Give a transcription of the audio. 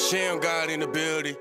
Sham God in the building.